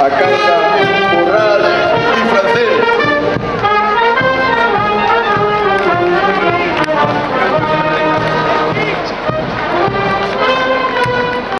А оказывается